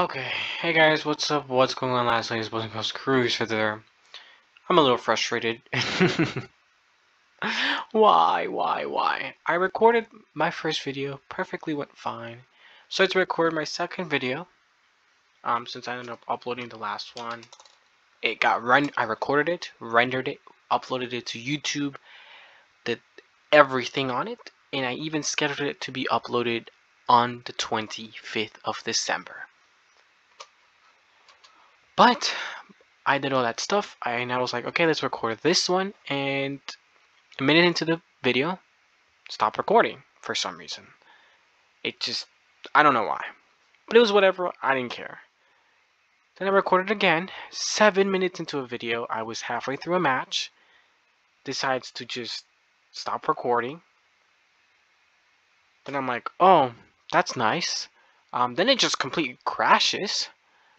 Okay, hey guys, what's up? What's going on? Last night's Buzzing Post Cruise for there. I'm a little frustrated. why, why, why? I recorded my first video, perfectly went fine. So I had to record my second video. Um, since I ended up uploading the last one, it got run. I recorded it, rendered it, uploaded it to YouTube, did everything on it, and I even scheduled it to be uploaded on the 25th of December. But I did all that stuff, and I was like, okay, let's record this one, and a minute into the video, stop recording for some reason. It just, I don't know why. But it was whatever, I didn't care. Then I recorded again. Seven minutes into a video, I was halfway through a match. Decides to just stop recording. Then I'm like, oh, that's nice. Um, then it just completely crashes.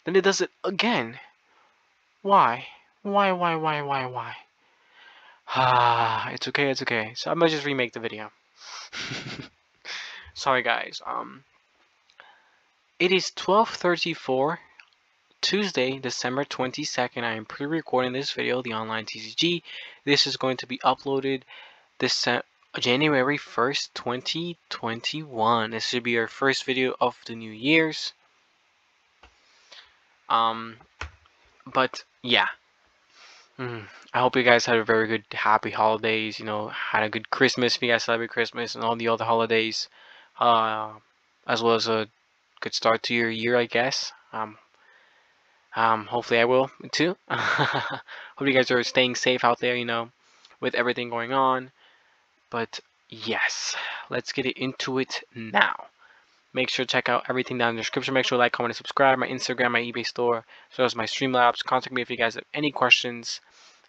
Then it does it again. Why? Why, why, why, why, why? Ah, it's okay, it's okay. So I'm gonna just remake the video. Sorry guys. Um it is 12:34 Tuesday, December 22nd. I am pre-recording this video, the online TCG. This is going to be uploaded this January 1st, 2021. This should be our first video of the new year's. Um, but yeah. Mm, I hope you guys had a very good, happy holidays. You know, had a good Christmas if you guys celebrate Christmas and all the other holidays. Uh, as well as a good start to your year, I guess. Um, um, hopefully I will too. Hope you guys are staying safe out there, you know, with everything going on. But yes, let's get into it now. Make sure to check out everything down in the description. Make sure to like, comment, and subscribe. My Instagram, my eBay store, as well as my Streamlabs. Contact me if you guys have any questions.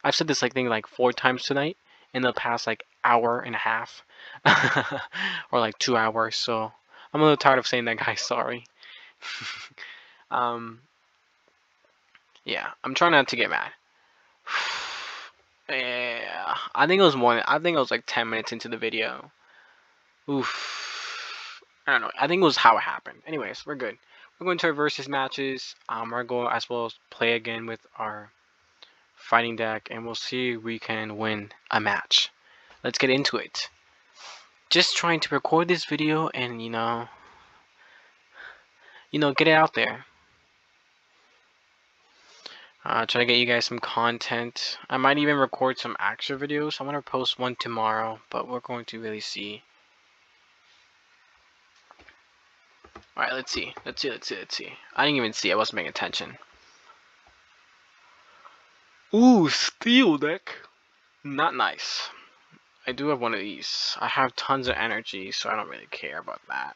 I've said this like thing like four times tonight in the past like hour and a half, or like two hours. So I'm a little tired of saying that, guys. Sorry. um, yeah, I'm trying not to get mad. yeah, I think it was more. I think it was like 10 minutes into the video. Oof. I don't know. I think it was how it happened. Anyways, we're good. We're going to our versus matches. Um, we're going as well as play again with our fighting deck, and we'll see if we can win a match. Let's get into it. Just trying to record this video and you know, you know, get it out there. Uh, try to get you guys some content. I might even record some extra videos. I'm to post one tomorrow, but we're going to really see. Alright, let's see. Let's see, let's see, let's see. I didn't even see. I wasn't paying attention. Ooh, steel deck. Not nice. I do have one of these. I have tons of energy, so I don't really care about that.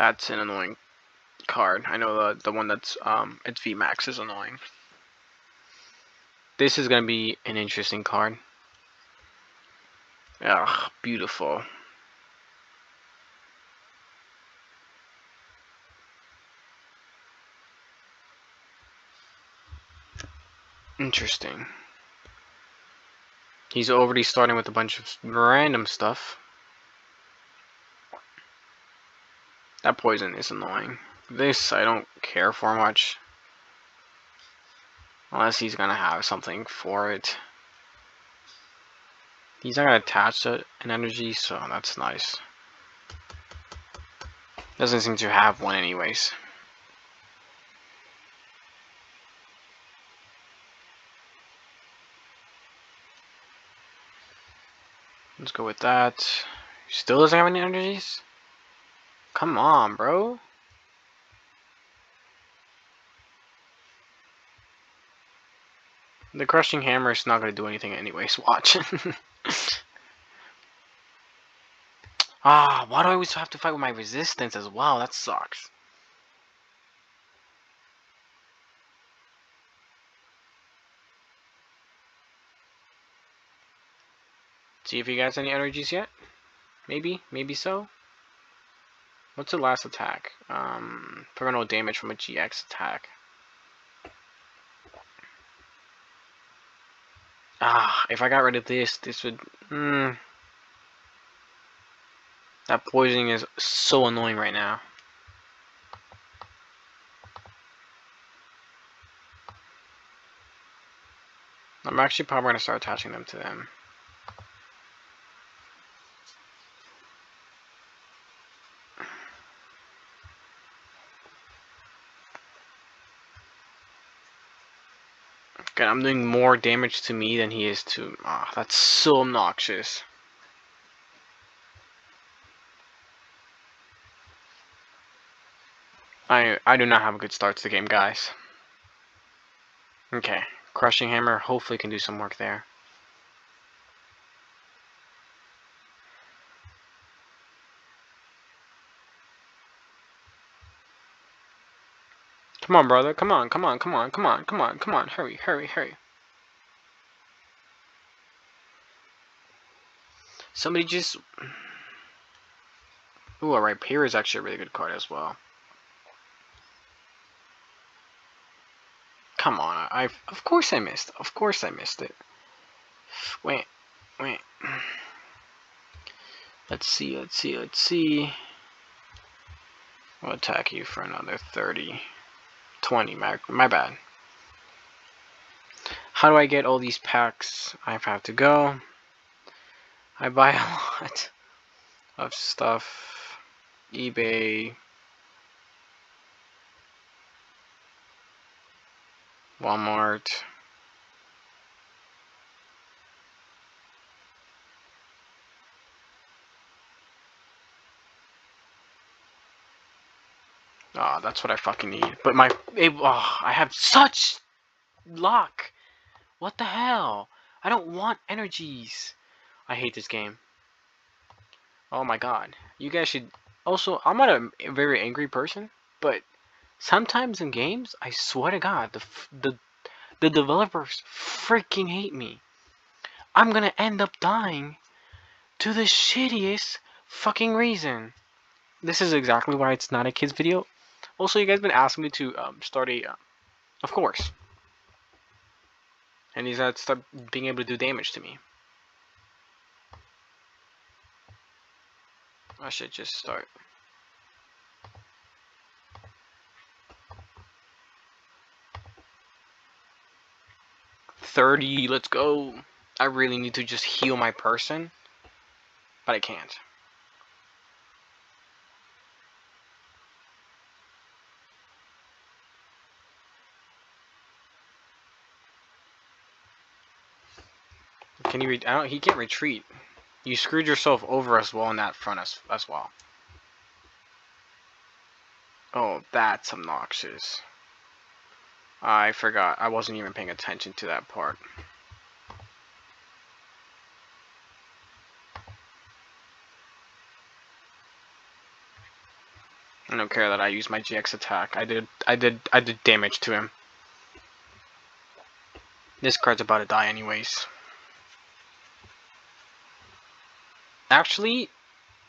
That's an annoying card. I know the the one that's um its VMAX is annoying. This is gonna be an interesting card. Ugh, beautiful. Interesting. He's already starting with a bunch of random stuff. That poison is annoying. This I don't care for much. Unless he's gonna have something for it. He's not gonna attach to an energy, so that's nice. Doesn't seem to have one anyways. Let's go with that. Still doesn't have any energies? Come on, bro. The crushing hammer is not going to do anything anyways. Watch. ah, why do I always have to fight with my resistance as well? That sucks. See if he gets any energies yet. Maybe, maybe so. What's the last attack? Um, prevent damage from a GX attack. Ah, if I got rid of this, this would... Mm, that poisoning is so annoying right now. I'm actually probably going to start attaching them to them. I'm doing more damage to me than he is to... Ah, oh, that's so obnoxious. I I do not have a good start to the game, guys. Okay, Crushing Hammer hopefully can do some work there. Come on, brother. Come on, come on, come on, come on, come on, come on. Hurry, hurry, hurry. Somebody just... Ooh, alright, Riparian is actually a really good card as well. Come on, I, of course I missed. Of course I missed it. Wait, wait. Let's see, let's see, let's see. I'll attack you for another 30. 20, my, my bad. How do I get all these packs? I have to go. I buy a lot of stuff. eBay. Walmart. Ah, oh, that's what I fucking need. But my, oh, I have such luck. What the hell? I don't want energies. I hate this game. Oh my god. You guys should... Also, I'm not a very angry person, but sometimes in games, I swear to god, the, the, the developers freaking hate me. I'm gonna end up dying to the shittiest fucking reason. This is exactly why it's not a kid's video. Also, you guys been asking me to um, start a, uh, of course. And he's gonna start being able to do damage to me. I should just start. Thirty, let's go. I really need to just heal my person, but I can't. Can you? I don't. He can't retreat. You screwed yourself over as well in that front as as well. Oh, that's obnoxious. I forgot. I wasn't even paying attention to that part. I don't care that I used my GX attack. I did I did I did damage to him. This card's about to die anyways. Actually,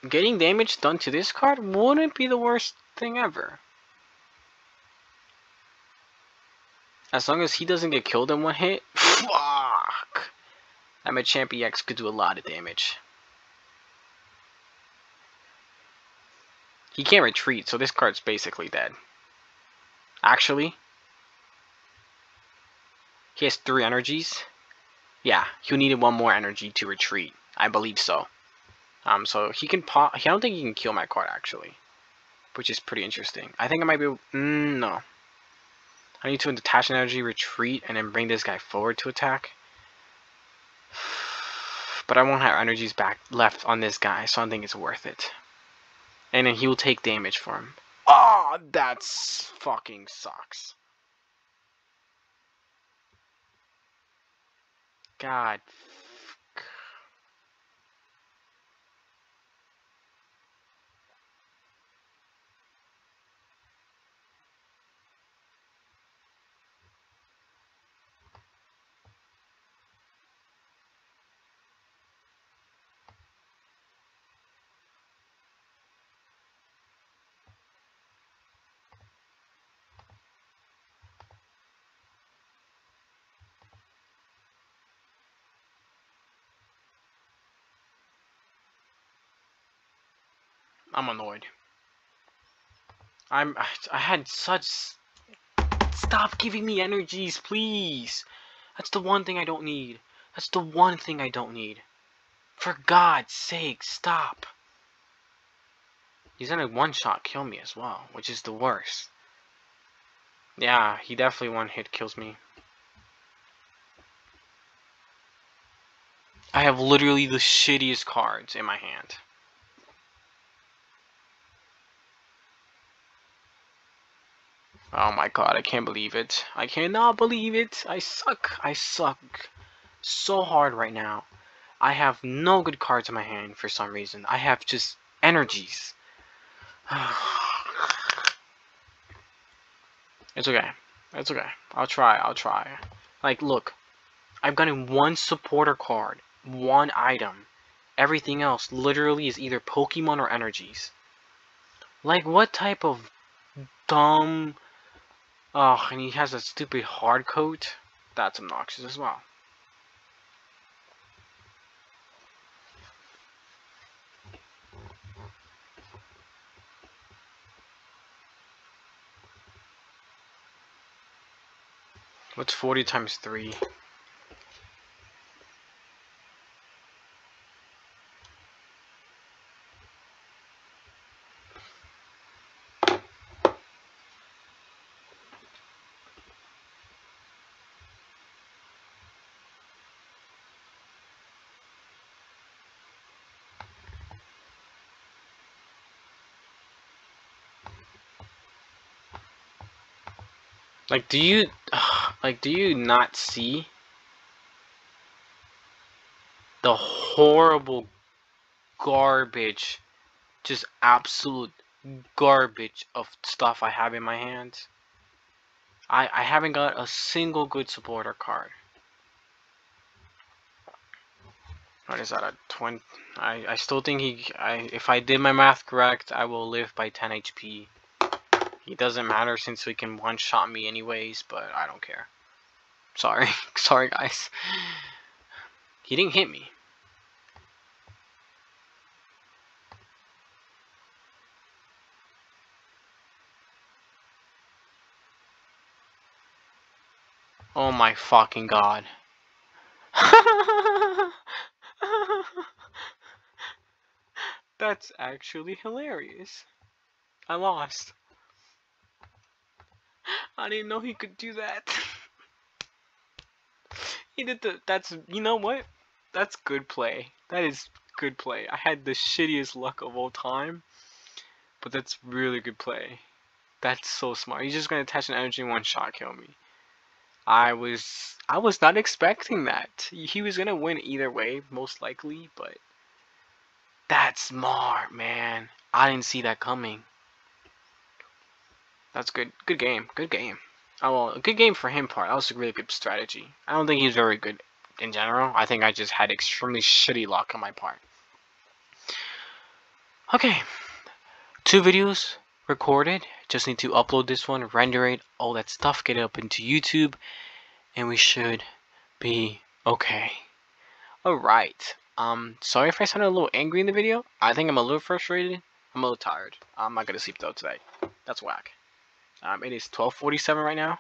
getting damage done to this card wouldn't be the worst thing ever. As long as he doesn't get killed in one hit, fuck! That Machamp EX could do a lot of damage. He can't retreat, so this card's basically dead. Actually, he has three energies. Yeah, he needed one more energy to retreat. I believe so. Um, so he can pop. I don't think he can kill my card actually, which is pretty interesting. I think I might be. Mm, no. I need to detach an energy, retreat, and then bring this guy forward to attack. But I won't have energies back left on this guy, so I don't think it's worth it. And then he will take damage for him. Oh, that's fucking sucks. God I'm annoyed. I'm I, had such stop giving me energies, please. That's the one thing I don't need. That's the one thing I don't need. For God's sake, stop. He's gonna one shot kill me as well, which is the worst. Yeah, he definitely one hit kills me. I have literally the shittiest cards in my hand. Oh my god, I can't believe it. I cannot believe it. I suck. I suck so hard right now. I have no good cards in my hand for some reason. I have just energies. it's okay. It's okay. I'll try. I'll try. Like, look. I've gotten one supporter card. One item. Everything else literally is either Pokemon or energies. Like, what type of dumb Oh, and he has a stupid hard coat. That's obnoxious as well. What's 40 times 3? Like, do you, like, do you not see the horrible garbage, just absolute garbage of stuff I have in my hands? I, I haven't got a single good supporter card. What is that, a 20? I, I still think he, I, if I did my math correct, I will live by 10 HP. He doesn't matter since he can one-shot me anyways, but I don't care. Sorry. Sorry, guys. He didn't hit me. Oh my fucking god. That's actually hilarious. I lost. I didn't know he could do that. he did the. That's. You know what? That's good play. That is good play. I had the shittiest luck of all time. But that's really good play. That's so smart. He's just gonna attach an energy one shot kill me. I was I was not expecting that. He was gonna win either way, most likely, but that's smart, man. I didn't see that coming. That's good. Good game. Good game. Oh, well, a good game for him part. That was a really good strategy. I don't think he's very good in general. I think I just had extremely shitty luck on my part. Okay. Two videos recorded. Just need to upload this one, render it, all that stuff, get it up into YouTube, and we should be okay. Alright. Um, sorry if I sounded a little angry in the video. I think I'm a little frustrated. I'm a little tired. I'm not gonna sleep though today. That's whack. Um, it is 12:47 right now.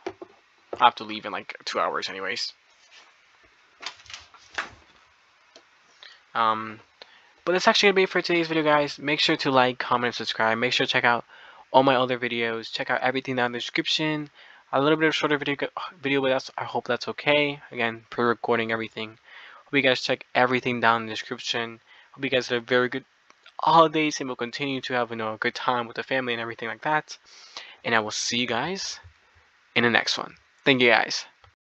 I have to leave in like two hours, anyways. Um, but that's actually gonna be it for today's video, guys. Make sure to like, comment, and subscribe. Make sure to check out all my other videos. Check out everything down in the description. A little bit of shorter video, video, but that's I hope that's okay. Again, pre-recording everything. Hope you guys check everything down in the description. Hope you guys have a very good holidays and will continue to have you know a good time with the family and everything like that and I will see you guys in the next one. Thank you guys.